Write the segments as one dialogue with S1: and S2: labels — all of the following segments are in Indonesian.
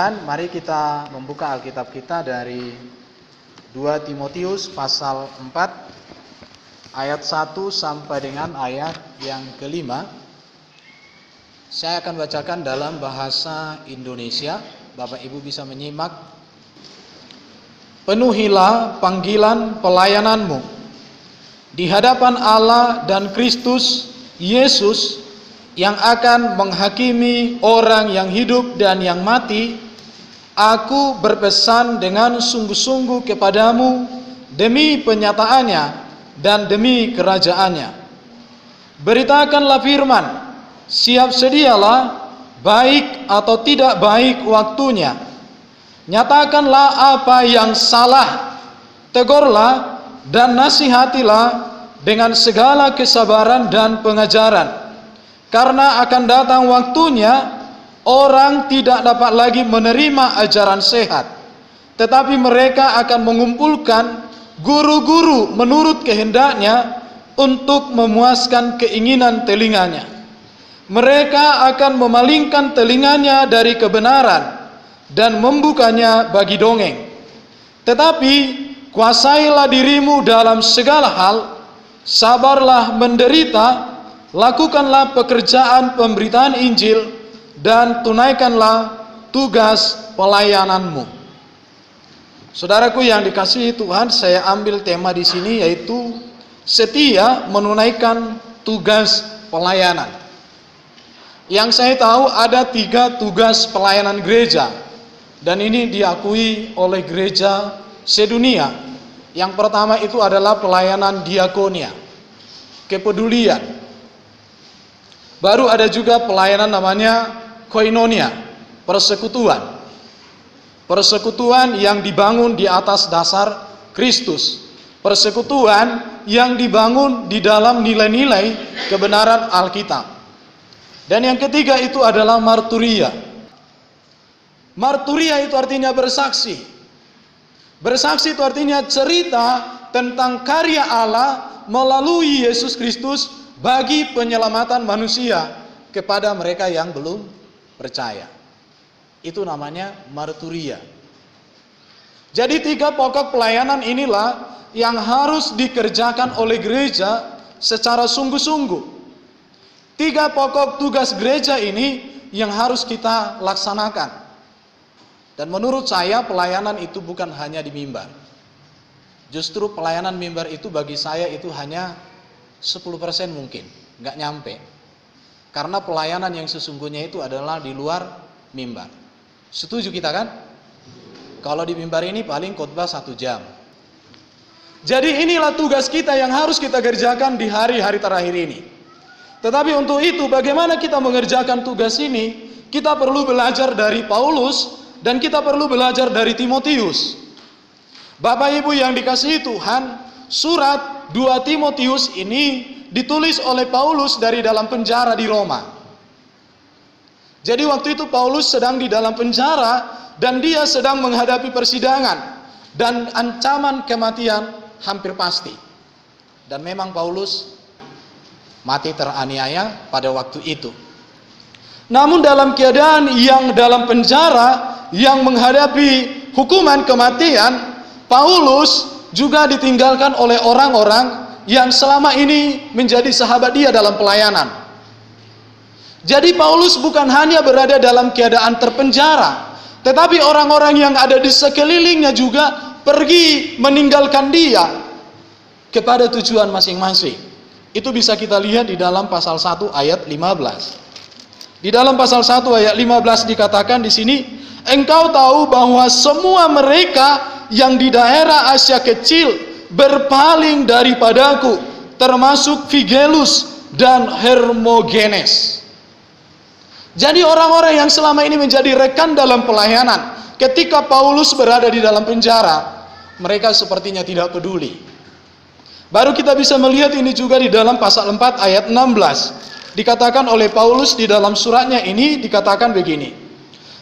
S1: Tuhan, mari kita membuka Alkitab kita dari 2 Timotius pasal 4 ayat 1 sampai dengan ayat yang kelima. Saya akan bacakan dalam bahasa Indonesia. Bapak Ibu bisa menyimak. Penuhilah panggilan pelayananmu di hadapan Allah dan Kristus Yesus yang akan menghakimi orang yang hidup dan yang mati, aku berpesan dengan sungguh-sungguh kepadamu demi penyataannya dan demi kerajaannya. Beritakanlah firman, siap sedialah baik atau tidak baik waktunya. Nyatakanlah apa yang salah, tegurlah dan nasihatilah dengan segala kesabaran dan pengajaran karena akan datang waktunya orang tidak dapat lagi menerima ajaran sehat, tetapi mereka akan mengumpulkan guru-guru menurut kehendaknya untuk memuaskan keinginan telinganya. Mereka akan memalingkan telinganya dari kebenaran dan membukanya bagi dongeng. Tetapi kuasailah dirimu dalam segala hal, sabarlah menderita, lakukanlah pekerjaan pemberitaan Injil dan tunaikanlah tugas pelayananmu. Saudaraku yang dikasihi Tuhan, saya ambil tema di sini yaitu setia menunaikan tugas pelayanan. Yang saya tahu ada tiga tugas pelayanan gereja dan ini diakui oleh gereja sedunia. Yang pertama itu adalah pelayanan diakonia, kepedulian, Baru ada juga pelayanan namanya koinonia, persekutuan. Persekutuan yang dibangun di atas dasar Kristus. Persekutuan yang dibangun di dalam nilai-nilai kebenaran Alkitab. Dan yang ketiga itu adalah marturia. Marturia itu artinya bersaksi. Bersaksi itu artinya cerita tentang karya Allah melalui Yesus Kristus bagi penyelamatan manusia kepada mereka yang belum percaya. Itu namanya marturia. Jadi tiga pokok pelayanan inilah yang harus dikerjakan oleh gereja secara sungguh-sungguh. Tiga pokok tugas gereja ini yang harus kita laksanakan. Dan menurut saya pelayanan itu bukan hanya di mimbar. Justru pelayanan mimbar itu bagi saya itu hanya 10% mungkin, nggak nyampe. Karena pelayanan yang sesungguhnya itu adalah di luar mimbar. Setuju kita kan? Kalau di mimbar ini paling khotbah satu jam. Jadi inilah tugas kita yang harus kita kerjakan di hari-hari terakhir ini. Tetapi untuk itu bagaimana kita mengerjakan tugas ini? Kita perlu belajar dari Paulus dan kita perlu belajar dari Timotius. Bapak Ibu yang dikasihi Tuhan, surat 2 Timotius ini ditulis oleh Paulus dari dalam penjara di Roma. Jadi waktu itu Paulus sedang di dalam penjara dan dia sedang menghadapi persidangan dan ancaman kematian hampir pasti. Dan memang Paulus mati teraniaya pada waktu itu. Namun dalam keadaan yang dalam penjara yang menghadapi hukuman kematian, Paulus juga ditinggalkan oleh orang-orang yang selama ini menjadi sahabat dia dalam pelayanan. Jadi Paulus bukan hanya berada dalam keadaan terpenjara, tetapi orang-orang yang ada di sekelilingnya juga pergi meninggalkan dia kepada tujuan masing-masing. Itu bisa kita lihat di dalam pasal 1 ayat 15. Di dalam pasal 1 ayat 15 dikatakan di sini, engkau tahu bahwa semua mereka yang di daerah Asia Kecil berpaling daripadaku, termasuk Figelus dan Hermogenes. Jadi orang-orang yang selama ini menjadi rekan dalam pelayanan, ketika Paulus berada di dalam penjara, mereka sepertinya tidak peduli. Baru kita bisa melihat ini juga di dalam pasal 4 ayat 16. Dikatakan oleh Paulus di dalam suratnya ini dikatakan begini.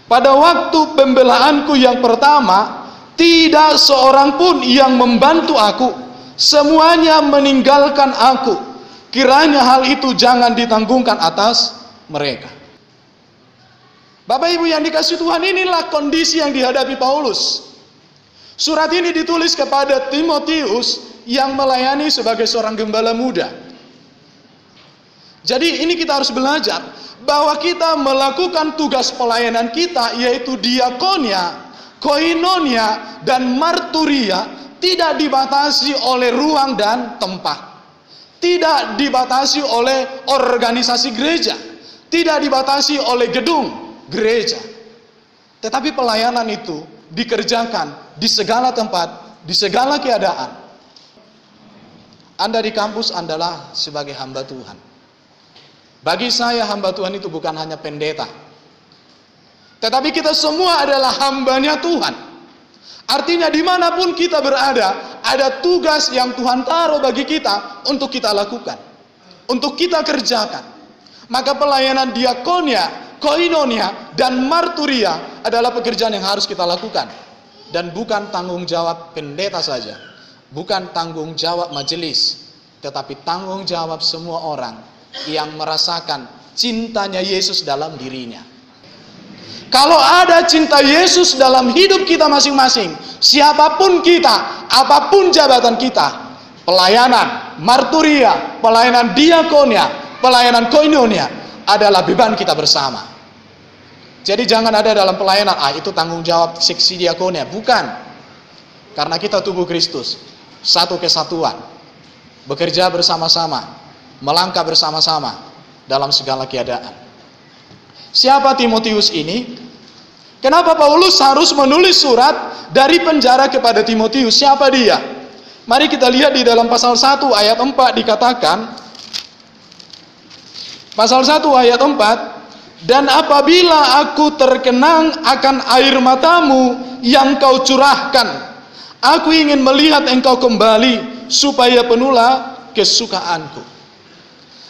S1: Pada waktu pembelaanku yang pertama, tidak seorang pun yang membantu aku. Semuanya meninggalkan aku. Kiranya hal itu jangan ditanggungkan atas mereka. Bapak Ibu yang dikasih Tuhan inilah kondisi yang dihadapi Paulus. Surat ini ditulis kepada Timotius yang melayani sebagai seorang gembala muda. Jadi ini kita harus belajar bahwa kita melakukan tugas pelayanan kita yaitu diakonia, koinonia, dan marturia tidak dibatasi oleh ruang dan tempat. Tidak dibatasi oleh organisasi gereja. Tidak dibatasi oleh gedung gereja. Tetapi pelayanan itu dikerjakan di segala tempat, di segala keadaan. Anda di kampus adalah sebagai hamba Tuhan. Bagi saya hamba Tuhan itu bukan hanya pendeta. Tetapi kita semua adalah hambanya Tuhan. Artinya di mana pun kita berada, ada tugas yang Tuhan taruh bagi kita untuk kita lakukan. Untuk kita kerjakan. Maka pelayanan diakonia koinonia dan marturia adalah pekerjaan yang harus kita lakukan dan bukan tanggung jawab pendeta saja bukan tanggung jawab majelis tetapi tanggung jawab semua orang yang merasakan cintanya Yesus dalam dirinya kalau ada cinta Yesus dalam hidup kita masing-masing siapa pun kita apa pun jabatan kita pelayanan marturia pelayanan diakonia pelayanan koinonia adalah beban kita bersama. Jadi jangan ada dalam pelayanan, ah itu tanggung jawab seksi diakonia. Bukan. Karena kita tubuh Kristus. Satu kesatuan. Bekerja bersama-sama. Melangkah bersama-sama. Dalam segala keadaan. Siapa Timotius ini? Kenapa Paulus harus menulis surat dari penjara kepada Timotius? Siapa dia? Mari kita lihat di dalam pasal 1 ayat 4 dikatakan, Pasal 1 ayat 4 Dan apabila aku terkenang akan air matamu yang kau curahkan Aku ingin melihat engkau kembali supaya penulah kesukaanku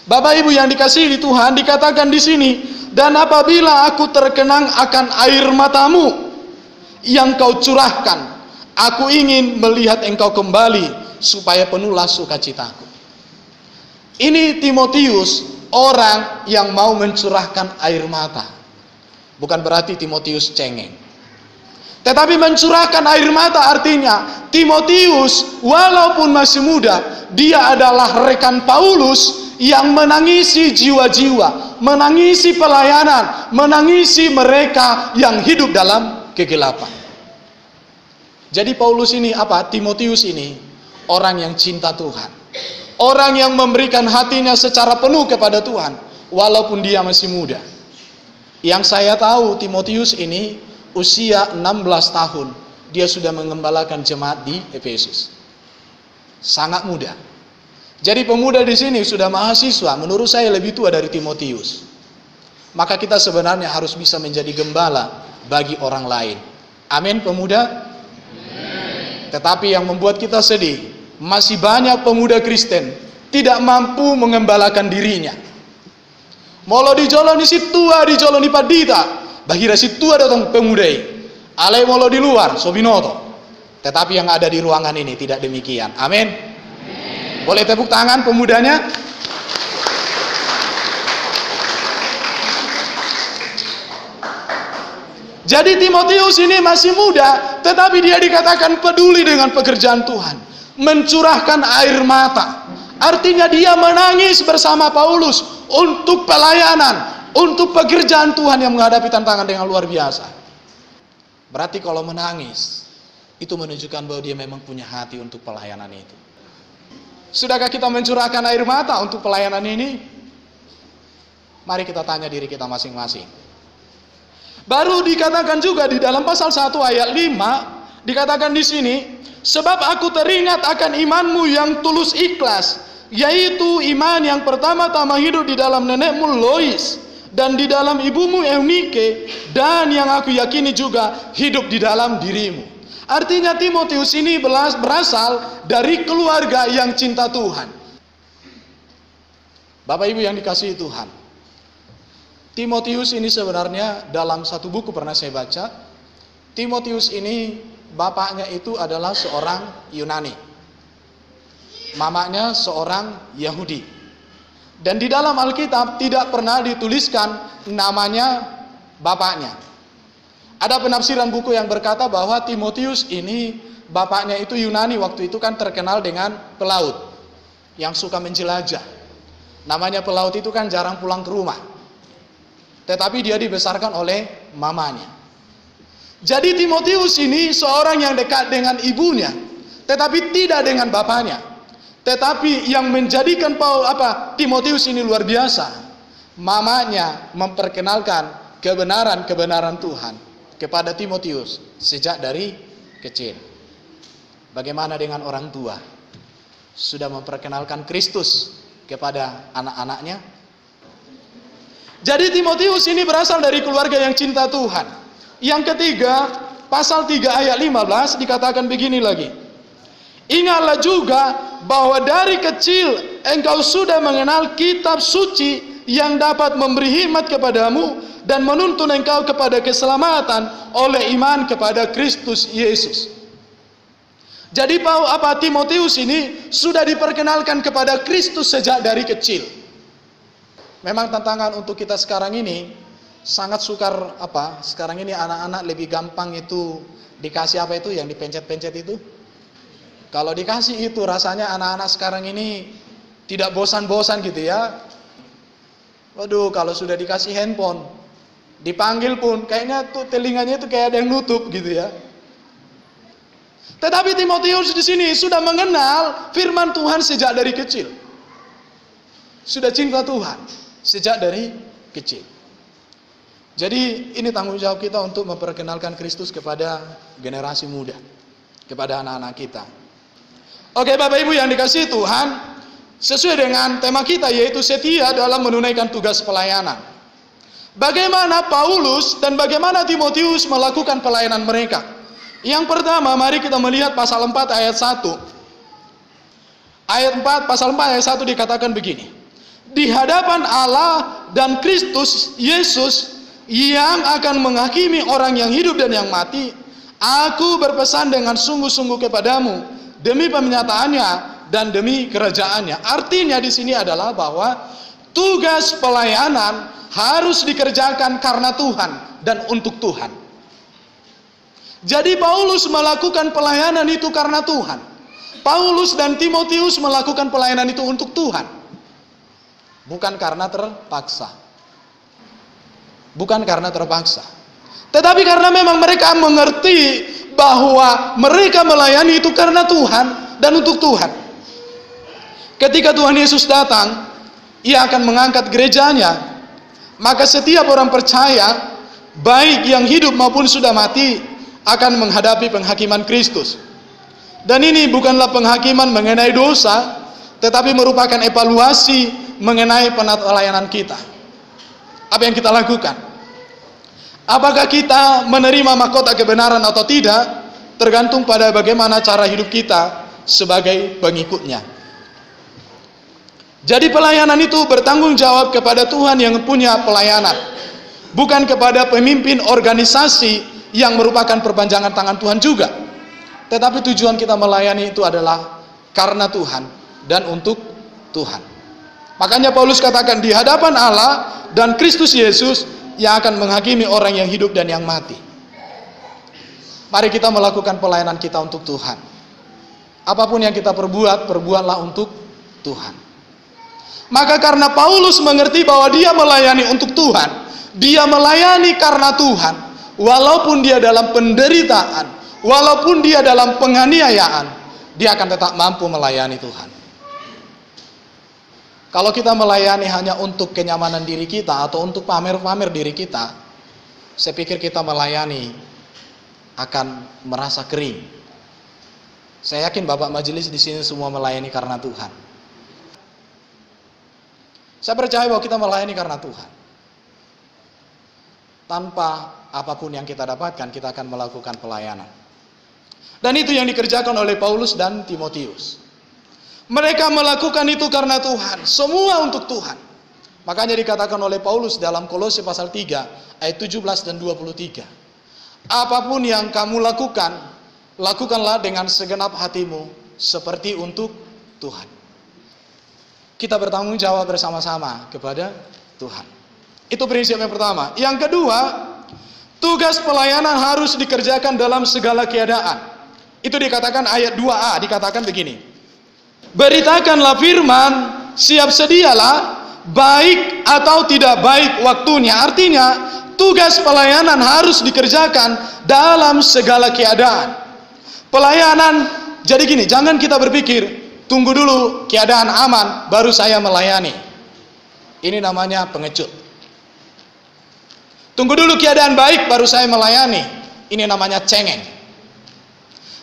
S1: Bapak Ibu yang dikasihi di Tuhan dikatakan di sini dan apabila aku terkenang akan air matamu yang kau curahkan aku ingin melihat engkau kembali supaya penuhlah sukacitaku ini Timotius orang yang mau mencurahkan air mata. Bukan berarti Timotius cengeng. Tetapi mencurahkan air mata artinya Timotius walaupun masih muda, dia adalah rekan Paulus yang menangisi jiwa-jiwa, menangisi pelayanan, menangisi mereka yang hidup dalam kegelapan. Jadi Paulus ini apa? Timotius ini orang yang cinta Tuhan Orang yang memberikan hatinya secara penuh kepada Tuhan, walaupun dia masih muda. Yang saya tahu Timotius ini usia 16 tahun, dia sudah mengembalakan jemaat di Efesus. Sangat muda. Jadi pemuda di sini sudah mahasiswa, menurut saya lebih tua dari Timotius. Maka kita sebenarnya harus bisa menjadi gembala bagi orang lain. Amin pemuda. Tetapi yang membuat kita sedih, masih banyak pemuda Kristen tidak mampu mengembalakan dirinya. Molo di joloni si tua di joloni padita, bahira si tua datang pemuda Ale molo di luar, sobinoto. Tetapi yang ada di ruangan ini tidak demikian. Amin. Boleh tepuk tangan pemudanya? Jadi Timotius ini masih muda, tetapi dia dikatakan peduli dengan pekerjaan Tuhan mencurahkan air mata. Artinya dia menangis bersama Paulus untuk pelayanan, untuk pekerjaan Tuhan yang menghadapi tantangan dengan luar biasa. Berarti kalau menangis, itu menunjukkan bahwa dia memang punya hati untuk pelayanan itu. Sudahkah kita mencurahkan air mata untuk pelayanan ini? Mari kita tanya diri kita masing-masing. Baru dikatakan juga di dalam pasal 1 ayat 5, dikatakan di sini, Sebab aku teringat akan imanmu yang tulus ikhlas, yaitu iman yang pertama-tama hidup di dalam nenekmu Lois dan di dalam ibumu Eunike dan yang aku yakini juga hidup di dalam dirimu. Artinya Timotius ini berasal dari keluarga yang cinta Tuhan. Bapak Ibu yang dikasihi Tuhan. Timotius ini sebenarnya dalam satu buku pernah saya baca. Timotius ini bapaknya itu adalah seorang Yunani. Mamanya seorang Yahudi. Dan di dalam Alkitab tidak pernah dituliskan namanya bapaknya. Ada penafsiran buku yang berkata bahwa Timotius ini bapaknya itu Yunani waktu itu kan terkenal dengan pelaut yang suka menjelajah. Namanya pelaut itu kan jarang pulang ke rumah. Tetapi dia dibesarkan oleh mamanya. Jadi Timotius ini seorang yang dekat dengan ibunya, tetapi tidak dengan bapaknya. Tetapi yang menjadikan Paul apa Timotius ini luar biasa. Mamanya memperkenalkan kebenaran-kebenaran Tuhan kepada Timotius sejak dari kecil. Bagaimana dengan orang tua? Sudah memperkenalkan Kristus kepada anak-anaknya? Jadi Timotius ini berasal dari keluarga yang cinta Tuhan. Yang ketiga, pasal 3 ayat 15 dikatakan begini lagi. Ingatlah juga bahwa dari kecil engkau sudah mengenal kitab suci yang dapat memberi hikmat kepadamu dan menuntun engkau kepada keselamatan oleh iman kepada Kristus Yesus. Jadi Paul apa Timotius ini sudah diperkenalkan kepada Kristus sejak dari kecil. Memang tantangan untuk kita sekarang ini sangat sukar apa? Sekarang ini anak-anak lebih gampang itu dikasih apa itu yang dipencet-pencet itu. Kalau dikasih itu rasanya anak-anak sekarang ini tidak bosan-bosan gitu ya. Waduh, kalau sudah dikasih handphone, Dipanggil pun kayaknya tuh telinganya itu kayak ada yang nutup gitu ya. Tetapi Timotius di sini sudah mengenal firman Tuhan sejak dari kecil. Sudah cinta Tuhan sejak dari kecil. Jadi ini tanggung jawab kita untuk memperkenalkan Kristus kepada generasi muda, kepada anak-anak kita. Oke Bapak Ibu yang dikasih Tuhan, sesuai dengan tema kita yaitu setia dalam menunaikan tugas pelayanan. Bagaimana Paulus dan bagaimana Timotius melakukan pelayanan mereka? Yang pertama, mari kita melihat pasal 4 ayat 1. Ayat 4, pasal 4 ayat 1 dikatakan begini. Di hadapan Allah dan Kristus Yesus yang akan menghakimi orang yang hidup dan yang mati, aku berpesan dengan sungguh-sungguh kepadamu demi penyataannya dan demi kerajaannya. Artinya di sini adalah bahwa tugas pelayanan harus dikerjakan karena Tuhan dan untuk Tuhan. Jadi Paulus melakukan pelayanan itu karena Tuhan. Paulus dan Timotius melakukan pelayanan itu untuk Tuhan. Bukan karena terpaksa. Bukan karena terpaksa. Tetapi karena memang mereka mengerti bahwa mereka melayani itu karena Tuhan dan untuk Tuhan. Ketika Tuhan Yesus datang, ia akan mengangkat gerejanya maka setiap orang percaya, baik yang hidup maupun sudah mati, akan menghadapi penghakiman Kristus. Dan ini bukanlah penghakiman mengenai dosa, tetapi merupakan evaluasi mengenai pelayanan kita. Apa yang kita lakukan? Apakah kita menerima mahkota kebenaran atau tidak, tergantung pada bagaimana cara hidup kita sebagai pengikutnya. Jadi pelayanan itu bertanggung jawab kepada Tuhan yang punya pelayanan. Bukan kepada pemimpin organisasi yang merupakan perpanjangan tangan Tuhan juga. Tetapi tujuan kita melayani itu adalah karena Tuhan dan untuk Tuhan. Makanya Paulus katakan di hadapan Allah dan Kristus Yesus yang akan menghakimi orang yang hidup dan yang mati. Mari kita melakukan pelayanan kita untuk Tuhan. Apa pun yang kita perbuat, perbuatlah untuk Tuhan. Maka karena Paulus mengerti bahwa dia melayani untuk Tuhan, dia melayani karena Tuhan, walaupun dia dalam penderitaan, walaupun dia dalam penganiayaan, dia akan tetap mampu melayani Tuhan. Kalau kita melayani hanya untuk kenyamanan diri kita atau untuk pamer-pamer diri kita, saya pikir kita melayani akan merasa kering. Saya yakin Bapak Majelis di sini semua melayani karena Tuhan. Saya percaya bahwa kita melayani karena Tuhan. Tanpa apa pun yang kita dapatkan, kita akan melakukan pelayanan. Dan itu yang dikerjakan oleh Paulus dan Timotius. Mereka melakukan itu karena Tuhan, semua untuk Tuhan. Makanya dikatakan oleh Paulus dalam Kolose pasal 3 ayat 17 dan 23. Apa pun yang kamu lakukan, lakukanlah dengan segenap hatimu seperti untuk Tuhan kita bertanggung jawab bersama-sama kepada Tuhan. Itu prinsip yang pertama. Yang kedua, Tugas pelayanan harus dikerjakan dalam segala keadaan. Itu dikatakan ayat 2a, dikatakan begini. Beritakanlah firman, siap sedialah, baik atau tidak baik waktunya. Artinya, tugas pelayanan harus dikerjakan dalam segala keadaan. Pelayanan, jadi gini, jangan kita berpikir, tunggu dulu keadaan aman, baru saya melayani. Ini namanya pengecut. Tunggu dulu keadaan baik baru saya melayani. Ini namanya cengeng.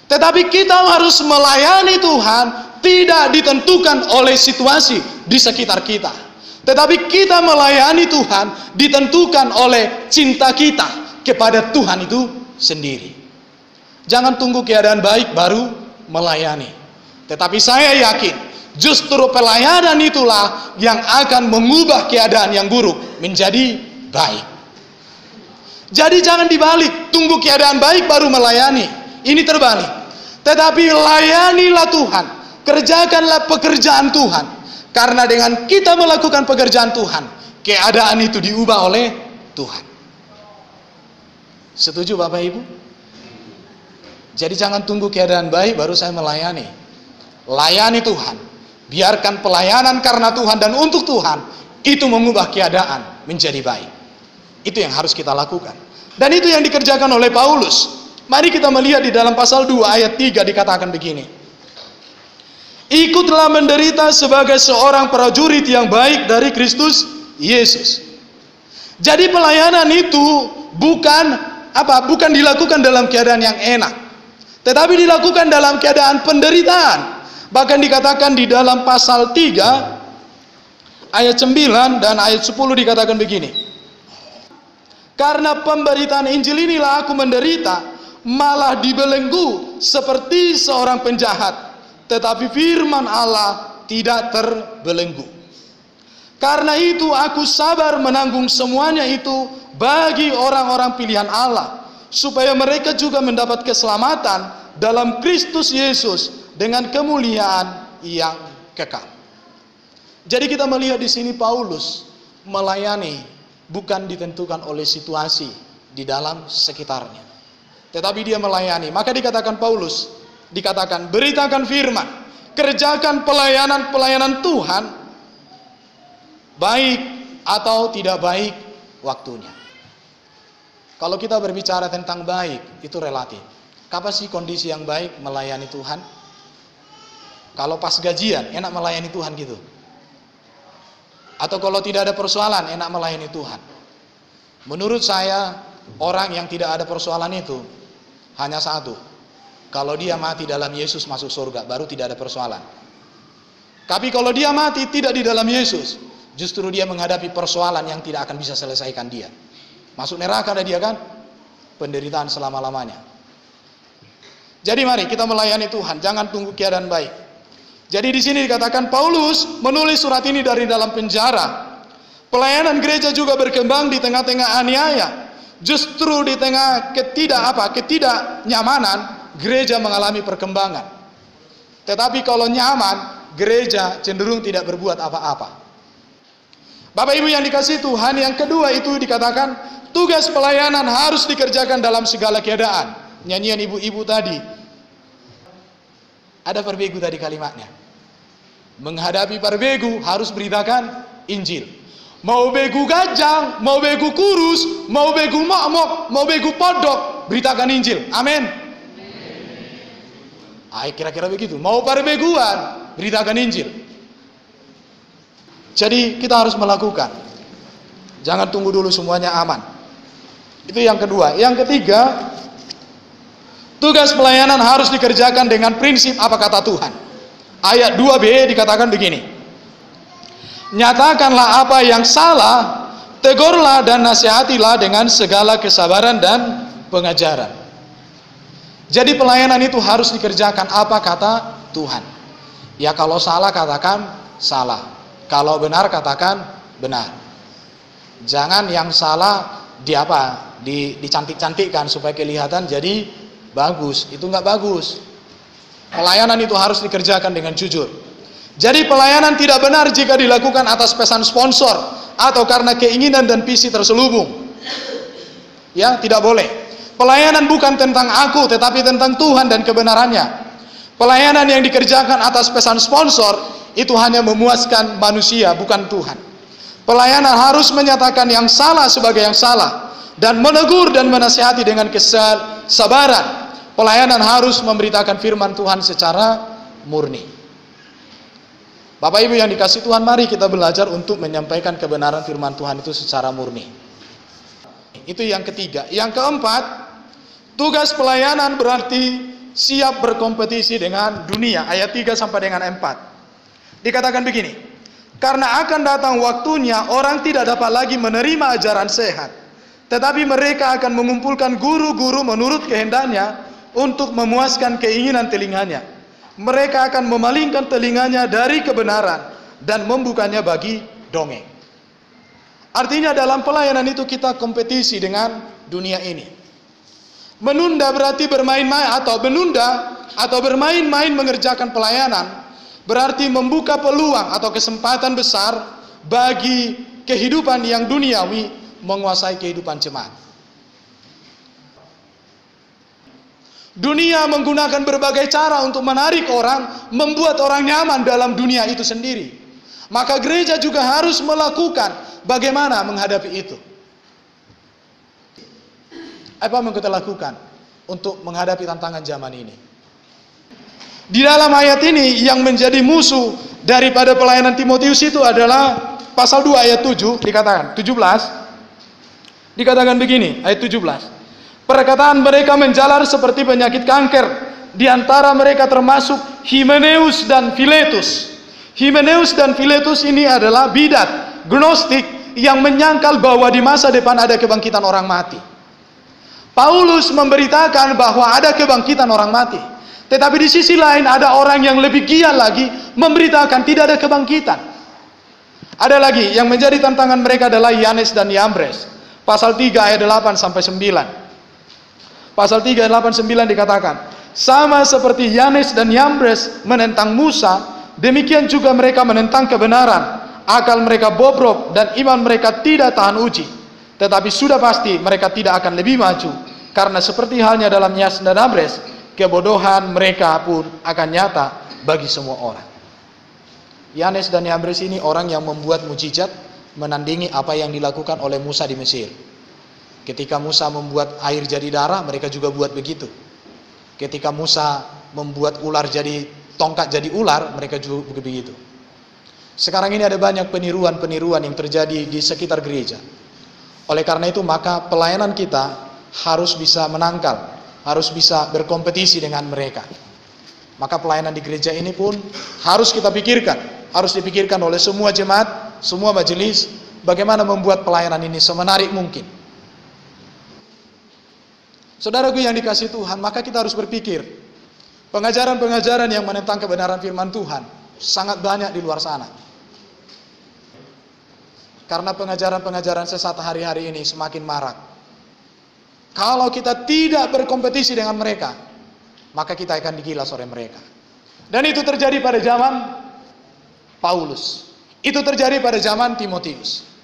S1: Tetapi kita harus melayani Tuhan tidak ditentukan oleh situasi di sekitar kita. Tetapi kita melayani Tuhan ditentukan oleh cinta kita kepada Tuhan itu sendiri. Jangan tunggu keadaan baik baru melayani. Tetapi saya yakin justru pelayanan itulah yang akan mengubah keadaan yang buruk menjadi baik. Jadi jangan dibalik, tunggu keadaan baik baru melayani. Ini terbalik. Tetapi layanilah Tuhan, kerjakanlah pekerjaan Tuhan. Karena dengan kita melakukan pekerjaan Tuhan, keadaan itu diubah oleh Tuhan. Setuju Bapak Ibu? Jadi jangan tunggu keadaan baik baru saya melayani. Layani Tuhan. Biarkan pelayanan karena Tuhan dan untuk Tuhan itu mengubah keadaan menjadi baik. Itu yang harus kita lakukan. Dan itu yang dikerjakan oleh Paulus. Mari kita melihat di dalam pasal 2 ayat 3 dikatakan begini. Ikutlah menderita sebagai seorang prajurit yang baik dari Kristus Yesus. Jadi pelayanan itu bukan apa? Bukan dilakukan dalam keadaan yang enak. Tetapi dilakukan dalam keadaan penderitaan. Bahkan dikatakan di dalam pasal 3 ayat 9 dan ayat 10 dikatakan begini. Karena pemberitaan Injil inilah aku menderita, malah dibelenggu seperti seorang penjahat. Tetapi firman Allah tidak terbelenggu. Karena itu aku sabar menanggung semuanya itu bagi orang-orang pilihan Allah. Supaya mereka juga mendapat keselamatan dalam Kristus Yesus dengan kemuliaan yang kekal. Jadi kita melihat di sini Paulus melayani bukan ditentukan oleh situasi di dalam sekitarnya. Tetapi dia melayani. Maka dikatakan Paulus, dikatakan beritakan firman, kerjakan pelayanan-pelayanan Tuhan baik atau tidak baik waktunya. Kalau kita berbicara tentang baik, itu relatif. Kapan sih kondisi yang baik melayani Tuhan? Kalau pas gajian, enak melayani Tuhan gitu. Atau kalau tidak ada persoalan, enak melayani Tuhan. Menurut saya, orang yang tidak ada persoalan itu hanya satu. Kalau dia mati dalam Yesus masuk surga, baru tidak ada persoalan. Tapi kalau dia mati tidak di dalam Yesus, justru dia menghadapi persoalan yang tidak akan bisa selesaikan dia. Masuk neraka ada dia kan? Penderitaan selama-lamanya. Jadi mari kita melayani Tuhan, jangan tunggu keadaan baik. Jadi di sini dikatakan Paulus menulis surat ini dari dalam penjara. Pelayanan gereja juga berkembang di tengah-tengah aniaya. Justru di tengah ketidak apa? Ketidaknyamanan, gereja mengalami perkembangan. Tetapi kalau nyaman, gereja cenderung tidak berbuat apa-apa. Bapak Ibu yang dikasih Tuhan, yang kedua itu dikatakan tugas pelayanan harus dikerjakan dalam segala keadaan. Nyanyian ibu-ibu tadi, ada perbegu tadi kalimatnya. Menghadapi perbegu harus beritakan Injil. Mau begu gajang, mau begu kurus, mau begu makmok, mau begu podok, beritakan Injil. Amin. Ah, kira-kira begitu. Mau perbeguan, beritakan Injil. Jadi kita harus melakukan. Jangan tunggu dulu semuanya aman. Itu yang kedua. Yang ketiga, Tugas pelayanan harus dikerjakan dengan prinsip apa kata Tuhan. Ayat 2b dikatakan begini. Nyatakanlah apa yang salah, tegurlah dan nasihatilah dengan segala kesabaran dan pengajaran. Jadi pelayanan itu harus dikerjakan apa kata Tuhan. Ya kalau salah katakan salah. Kalau benar katakan benar. Jangan yang salah di apa? Di, dicantik-cantikkan supaya kelihatan jadi bagus, itu nggak bagus. Pelayanan itu harus dikerjakan dengan jujur. Jadi pelayanan tidak benar jika dilakukan atas pesan sponsor atau karena keinginan dan visi terselubung. Ya, tidak boleh. Pelayanan bukan tentang aku, tetapi tentang Tuhan dan kebenarannya. Pelayanan yang dikerjakan atas pesan sponsor itu hanya memuaskan manusia, bukan Tuhan. Pelayanan harus menyatakan yang salah sebagai yang salah dan menegur dan menasihati dengan kesabaran. Pelayanan harus memberitakan firman Tuhan secara murni. Bapak Ibu yang dikasih Tuhan, mari kita belajar untuk menyampaikan kebenaran firman Tuhan itu secara murni. Itu yang ketiga. Yang keempat, tugas pelayanan berarti siap berkompetisi dengan dunia ayat 3 sampai dengan 4 dikatakan begini karena akan datang waktunya orang tidak dapat lagi menerima ajaran sehat tetapi mereka akan mengumpulkan guru-guru menurut kehendaknya untuk memuaskan keinginan telinganya. Mereka akan memalingkan telinganya dari kebenaran dan membukanya bagi dongeng. Artinya dalam pelayanan itu kita kompetisi dengan dunia ini. Menunda berarti bermain-main atau menunda atau bermain-main mengerjakan pelayanan berarti membuka peluang atau kesempatan besar bagi kehidupan yang duniawi menguasai kehidupan jemaat. Dunia menggunakan berbagai cara untuk menarik orang, membuat orang nyaman dalam dunia itu sendiri. Maka gereja juga harus melakukan bagaimana menghadapi itu. Apa yang kita lakukan untuk menghadapi tantangan zaman ini? Di dalam ayat ini yang menjadi musuh daripada pelayanan Timotius itu adalah pasal 2 ayat 7 dikatakan 17 dikatakan begini ayat 17 perkataan mereka menjalar seperti penyakit kanker di antara mereka termasuk Himeneus dan Filetus Himeneus dan Filetus ini adalah bidat gnostik yang menyangkal bahwa di masa depan ada kebangkitan orang mati Paulus memberitakan bahwa ada kebangkitan orang mati. Tetapi di sisi lain ada orang yang lebih giat lagi memberitakan tidak ada kebangkitan. Ada lagi yang menjadi tantangan mereka adalah Yanes dan Yambres. Pasal 3 ayat 8 sampai 9. Pasal 3 ayat 8 9 dikatakan, sama seperti Yanes dan Yambres menentang Musa, demikian juga mereka menentang kebenaran. Akal mereka bobrok dan iman mereka tidak tahan uji. Tetapi sudah pasti mereka tidak akan lebih maju karena seperti halnya dalam Yas dan Abres, kebodohan mereka pun akan nyata bagi semua orang. Yanes dan Yambres ini orang yang membuat mujizat menandingi apa yang dilakukan oleh Musa di Mesir. Ketika Musa membuat air jadi darah, mereka juga buat begitu. Ketika Musa membuat ular jadi tongkat jadi ular, mereka juga begitu. Sekarang ini ada banyak peniruan-peniruan yang terjadi di sekitar gereja. Oleh karena itu maka pelayanan kita harus bisa menangkal, harus bisa berkompetisi dengan mereka. Maka pelayanan di gereja ini pun harus kita pikirkan, harus dipikirkan oleh semua jemaat, semua majelis, bagaimana membuat pelayanan ini semenarik mungkin. Saudaraku yang dikasih Tuhan, maka kita harus berpikir, pengajaran-pengajaran yang menentang kebenaran firman Tuhan sangat banyak di luar sana. Karena pengajaran-pengajaran sesat hari-hari ini semakin marak. Kalau kita tidak berkompetisi dengan mereka, maka kita akan digilas oleh mereka. Dan itu terjadi pada zaman Paulus. Itu terjadi pada zaman Timotius.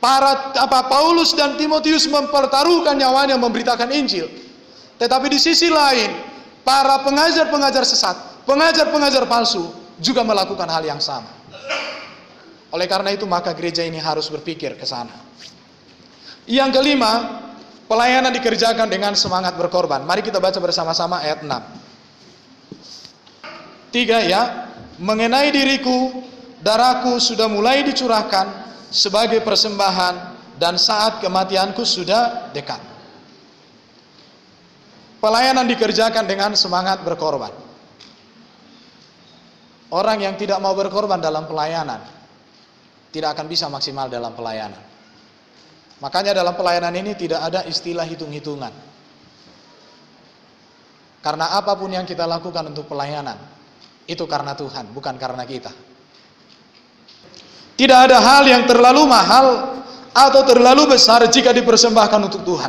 S1: Para apa Paulus dan Timotius mempertaruhkan nyawanya memberitakan Injil. Tetapi di sisi lain, para pengajar-pengajar sesat, pengajar-pengajar palsu juga melakukan hal yang sama. Oleh karena itu maka gereja ini harus berpikir ke sana. Yang kelima, pelayanan dikerjakan dengan semangat berkorban. Mari kita baca bersama-sama ayat 6. Tiga ya, mengenai diriku, darahku sudah mulai dicurahkan sebagai persembahan dan saat kematianku sudah dekat. Pelayanan dikerjakan dengan semangat berkorban. Orang yang tidak mau berkorban dalam pelayanan, tidak akan bisa maksimal dalam pelayanan. Makanya dalam pelayanan ini tidak ada istilah hitung-hitungan. Karena apa pun yang kita lakukan untuk pelayanan, itu karena Tuhan, bukan karena kita. Tidak ada hal yang terlalu mahal atau terlalu besar jika dipersembahkan untuk Tuhan.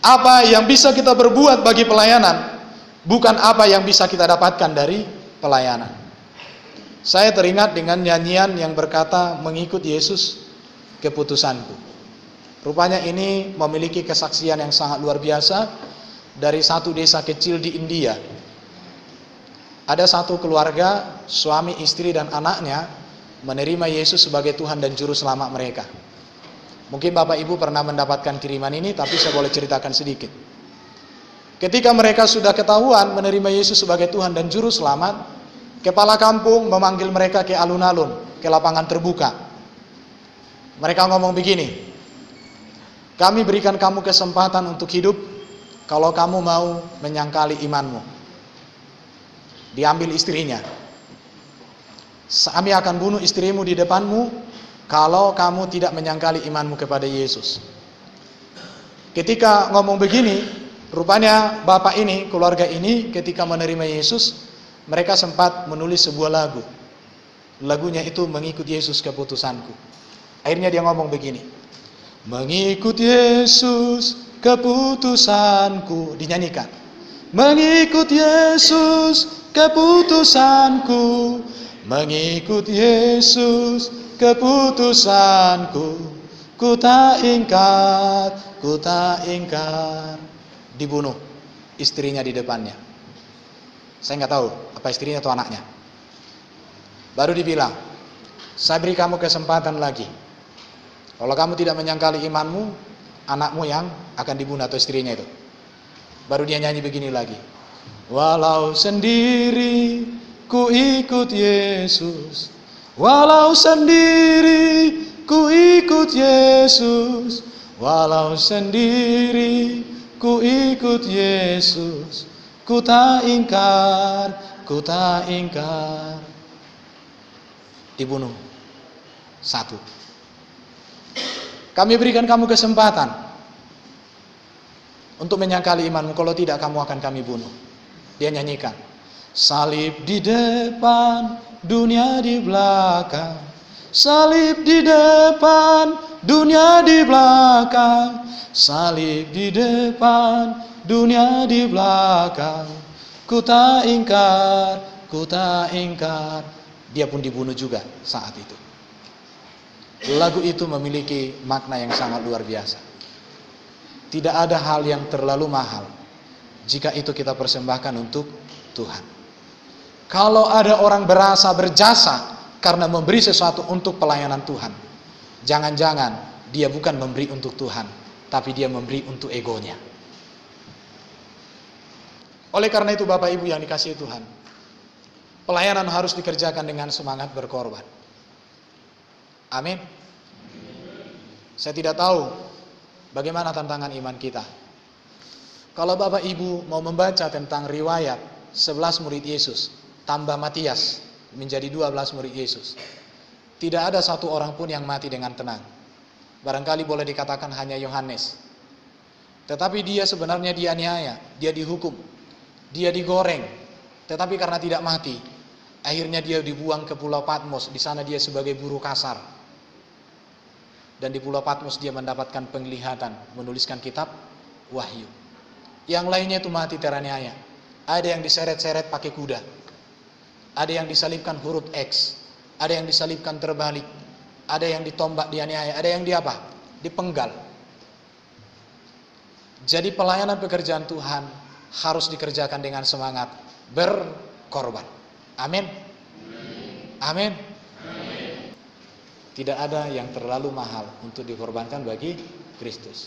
S1: Apa yang bisa kita berbuat bagi pelayanan, bukan apa yang bisa kita dapatkan dari pelayanan. Saya teringat dengan nyanyian yang berkata mengikut Yesus keputusanku. Rupanya ini memiliki kesaksian yang sangat luar biasa dari satu desa kecil di India. Ada satu keluarga, suami, istri, dan anaknya menerima Yesus sebagai Tuhan dan Juru Selamat mereka. Mungkin Bapak Ibu pernah mendapatkan kiriman ini, tapi saya boleh ceritakan sedikit. Ketika mereka sudah ketahuan menerima Yesus sebagai Tuhan dan Juru Selamat, kepala kampung memanggil mereka ke alun-alun, ke lapangan terbuka. Mereka ngomong begini, kami berikan kamu kesempatan untuk hidup kalau kamu mau menyangkali imanmu. Diambil istrinya. Kami akan bunuh istrimu di depanmu kalau kamu tidak menyangkali imanmu kepada Yesus. Ketika ngomong begini, rupanya bapak ini, keluarga ini ketika menerima Yesus, mereka sempat menulis sebuah lagu. Lagunya itu mengikut Yesus keputusanku. Akhirnya dia ngomong begini, Mengikut Yesus keputusanku dinyanyikan. Mengikut Yesus keputusanku. Mengikut Yesus keputusanku. Ku tak ingkar, ku tak ingkar. Dibunuh istrinya di depannya. Saya nggak tahu apa istrinya atau anaknya. Baru dibilang, saya beri kamu kesempatan lagi kalau kamu tidak menyangkali imanmu, anakmu yang akan dibunuh atau istrinya itu. Baru dia nyanyi begini lagi. Walau sendiri ku ikut Yesus. Walau sendiri ku ikut Yesus. Walau sendiri ku ikut Yesus. Ku tak ingkar, ku tak ingkar. Dibunuh. Satu. Kami berikan kamu kesempatan untuk menyangkali imanmu. Kalau tidak, kamu akan kami bunuh. Dia nyanyikan. Salib di depan, dunia di belakang. Salib di depan, dunia di belakang. Salib di depan, dunia di belakang. Ku tak ingkar, ku tak ingkar. Dia pun dibunuh juga saat itu. Lagu itu memiliki makna yang sangat luar biasa. Tidak ada hal yang terlalu mahal jika itu kita persembahkan untuk Tuhan. Kalau ada orang berasa berjasa karena memberi sesuatu untuk pelayanan Tuhan, jangan-jangan dia bukan memberi untuk Tuhan, tapi dia memberi untuk egonya. Oleh karena itu Bapak Ibu yang dikasih Tuhan, pelayanan harus dikerjakan dengan semangat berkorban. Amin. Saya tidak tahu bagaimana tantangan iman kita. Kalau Bapak Ibu mau membaca tentang riwayat 11 murid Yesus, tambah Matias menjadi 12 murid Yesus. Tidak ada satu orang pun yang mati dengan tenang. Barangkali boleh dikatakan hanya Yohanes. Tetapi dia sebenarnya dianiaya, dia dihukum, dia digoreng. Tetapi karena tidak mati, akhirnya dia dibuang ke Pulau Patmos. Di sana dia sebagai buruh kasar dan di Pulau Patmos dia mendapatkan penglihatan, menuliskan kitab Wahyu. Yang lainnya itu mati teraniaya. Ada yang diseret-seret pakai kuda. Ada yang disalibkan huruf X. Ada yang disalibkan terbalik. Ada yang ditombak dianiaya. Ada yang di apa? Dipenggal. Jadi pelayanan pekerjaan Tuhan harus dikerjakan dengan semangat berkorban. Amin. Amin. Tidak ada yang terlalu mahal untuk dikorbankan bagi Kristus.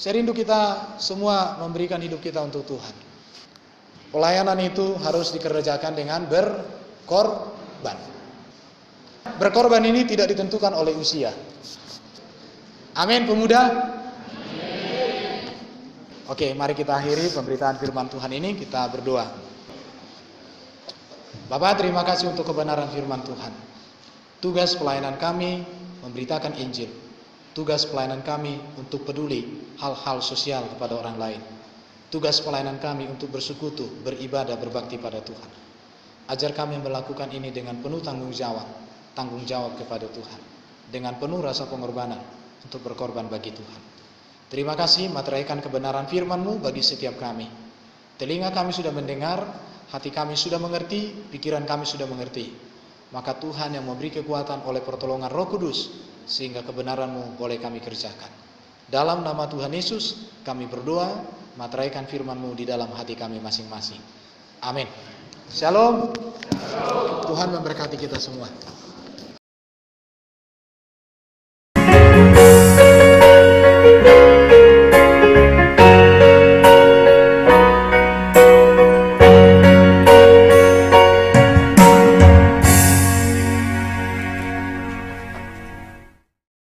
S1: Saya rindu kita semua memberikan hidup kita untuk Tuhan. Pelayanan itu harus dikerjakan dengan berkorban. Berkorban ini tidak ditentukan oleh usia. Amin pemuda. Oke, mari kita akhiri pemberitaan firman Tuhan ini, kita berdoa. Bapak, terima kasih untuk kebenaran firman Tuhan. Tugas pelayanan kami memberitakan Injil. Tugas pelayanan kami untuk peduli hal-hal sosial kepada orang lain. Tugas pelayanan kami untuk bersekutu, beribadah, berbakti pada Tuhan. Ajar kami melakukan ini dengan penuh tanggung jawab, tanggung jawab kepada Tuhan. Dengan penuh rasa pengorbanan untuk berkorban bagi Tuhan. Terima kasih materaikan kebenaran firman-Mu bagi setiap kami. Telinga kami sudah mendengar, hati kami sudah mengerti, pikiran kami sudah mengerti maka Tuhan yang memberi kekuatan oleh pertolongan Roh Kudus sehingga kebenaranmu boleh kami kerjakan. Dalam nama Tuhan Yesus kami berdoa, materaikan firman-Mu di dalam hati kami masing-masing. Amin. Shalom. Tuhan memberkati kita semua.